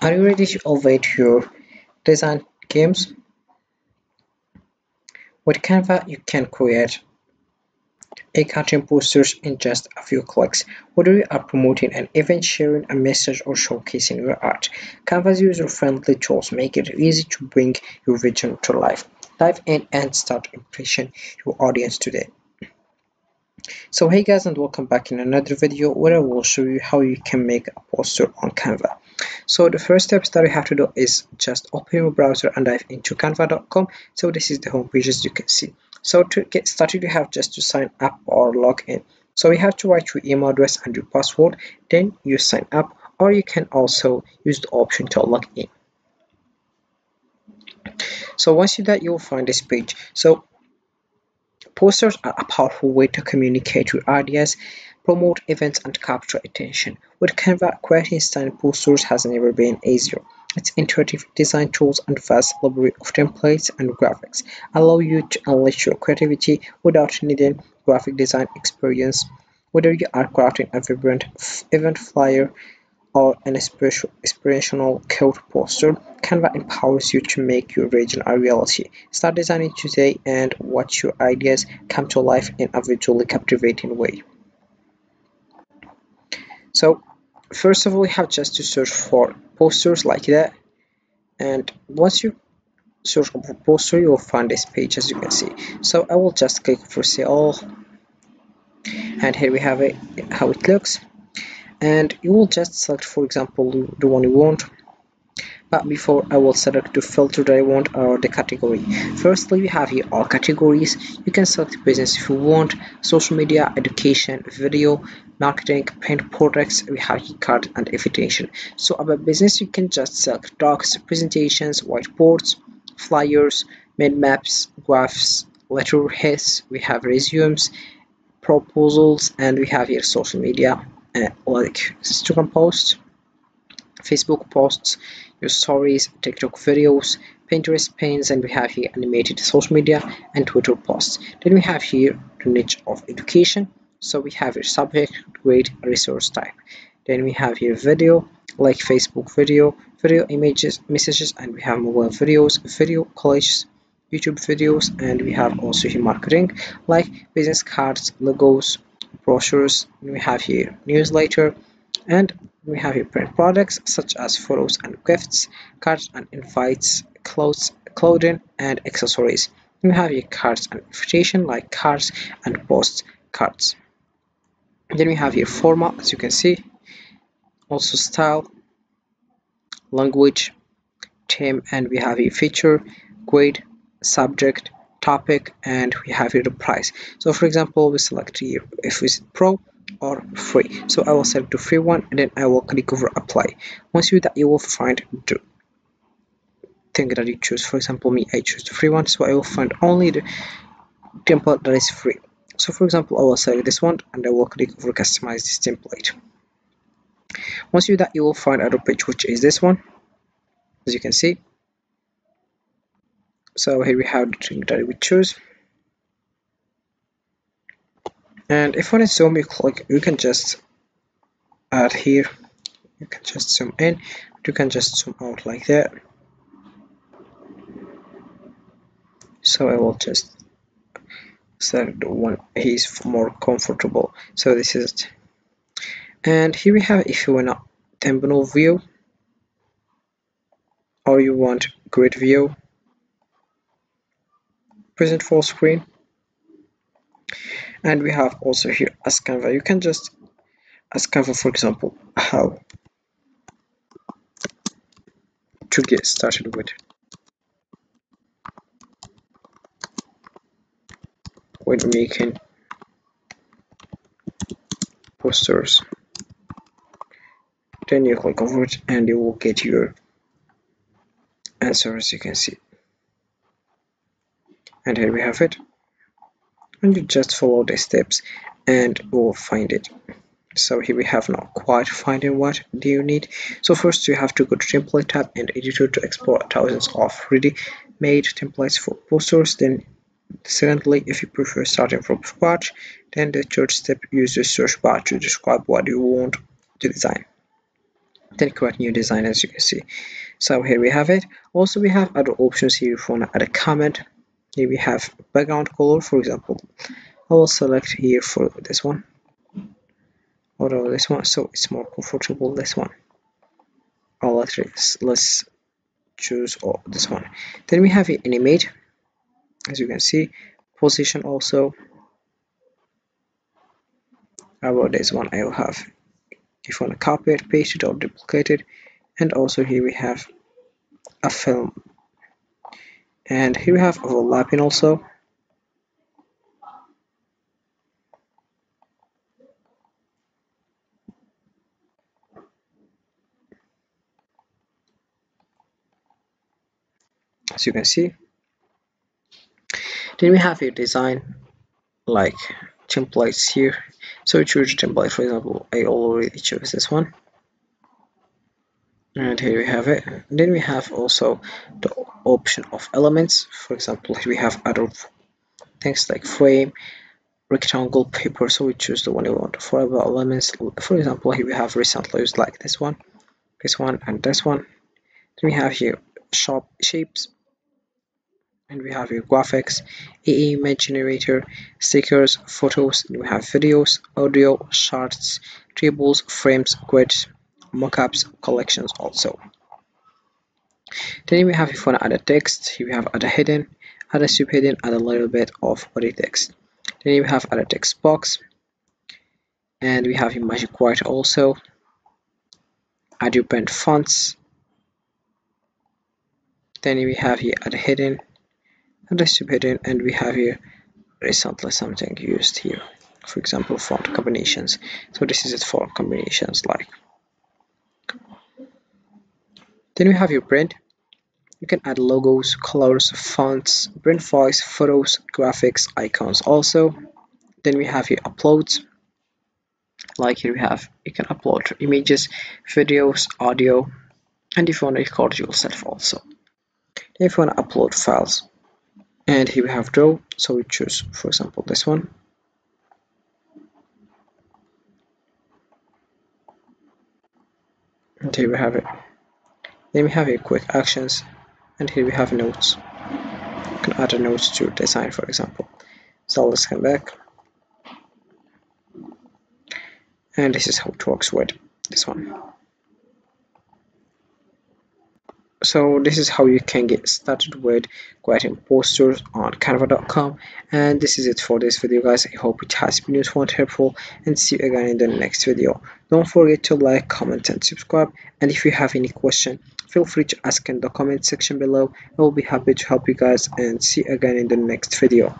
Are you ready to elevate your design games? With Canva, you can create eye-catching posters in just a few clicks. Whether you are promoting an event, sharing a message, or showcasing your art, Canva's user-friendly tools make it easy to bring your vision to life. Dive in and start impressing your audience today. So hey guys and welcome back in another video where I will show you how you can make a poster on Canva. So the first steps that you have to do is just open your browser and dive into canva.com. So this is the home page as you can see. So to get started you have just to sign up or log in. So you have to write your email address and your password then you sign up or you can also use the option to log in. So once you do that you'll find this page. So Posters are a powerful way to communicate your ideas, promote events, and capture attention. With Canva, creating stunning posters has never been easier. Its intuitive design tools and vast library of templates and graphics allow you to unleash your creativity without needing graphic design experience. Whether you are crafting a vibrant event flyer, or an inspirational code poster, Canva empowers you to make your vision a reality. Start designing today and watch your ideas come to life in a visually captivating way. So, first of all, we have just to search for posters like that. And once you search for poster, you will find this page as you can see. So I will just click for see all. And here we have it, how it looks and you will just select for example the one you want. But before I will select the filter that I want or the category. Firstly we have here all categories. You can select business if you want social media education video marketing print products. We have here card and invitation. So about business you can just select docs presentations whiteboards flyers mind maps graphs letterheads we have resumes proposals and we have here social media uh, like Instagram posts, Facebook posts, your stories, TikTok videos, Pinterest pins, and we have here animated social media and Twitter posts. Then we have here the niche of education. So we have your subject, grade, resource type. Then we have here video, like Facebook video, video images, messages, and we have mobile videos, video collages, YouTube videos, and we have also here marketing, like business cards, logos, brochures we have here newsletter and we have here print products such as photos and gifts cards and invites clothes clothing and accessories. We have here cards and invitation like cards and post cards. Then we have here format as you can see. Also style language theme and we have here feature grade subject topic and we have here the price so for example we select here if it's pro or free. So i will select the free one and then i will click over apply. Once you do that you will find the thing that you choose. For example me i choose the free one so i will find only the template that is free. So for example i will select this one and i will click over customize this template. Once you do that you will find other page which is this one. As you can see so here we have the drink that we choose. And if on a zoom you click you can just add here. You can just zoom in you can just zoom out like that. So I will just select the one he's more comfortable. So this is it. And here we have if you want a thumbnail view or you want grid view present full screen. And we have also here as Canva. You can just as Canva for example how to get started with when making posters. Then you click over it and you will get your answer as you can see and here we have it. And you just follow the steps and we'll find it. So here we have not quite finding what do you need. So first you have to go to template tab and editor to export thousands of ready-made templates for posters. Then secondly if you prefer starting from scratch then the third step use the search bar to describe what you want to design. Then create new design as you can see. So here we have it. Also we have other options here if you want to add a comment here we have background color for example. I will select here for this one. Or uh, this one so it's more comfortable this one. Or let's let's choose oh, this one. Then we have an image as you can see. Position also. About this one I will have if you want to copy it paste it or duplicate it. And also here we have a film and here we have overlapping also. As you can see. Then we have a design like templates here. So choose template. For example I already chose this one and here we have it. Then we have also the option of elements. For example here we have other things like frame rectangle paper. So we choose the one we want. For about elements for example here we have recently used like this one this one and this one. Then we have here shop shapes. And we have your graphics a image generator stickers photos. We have videos audio charts tables frames grids mockups collections also. Then we have if you want to add a text here we have add a hidden add a subheading add a little bit of body text. Then we have add a text box and we have Magic Write also. Add your print fonts. Then we have here add a hidden and distributed and we have here recently something used here. For example font combinations. So this is it for combinations like then we have your print you can add logos colors fonts print files photos graphics icons also. Then we have your uploads. Like here we have you can upload images videos audio and if you want to record yourself also. If you want to upload files and here we have draw so we choose for example this one. And here we have it then we have a quick actions and here we have notes. You can add a notes to design for example. So let's come back. And this is how it works with this one so this is how you can get started with creating posters on canva.com and this is it for this video guys. I hope it has been useful and helpful and see you again in the next video. Don't forget to like comment and subscribe. And if you have any question feel free to ask in the comment section below. I will be happy to help you guys and see you again in the next video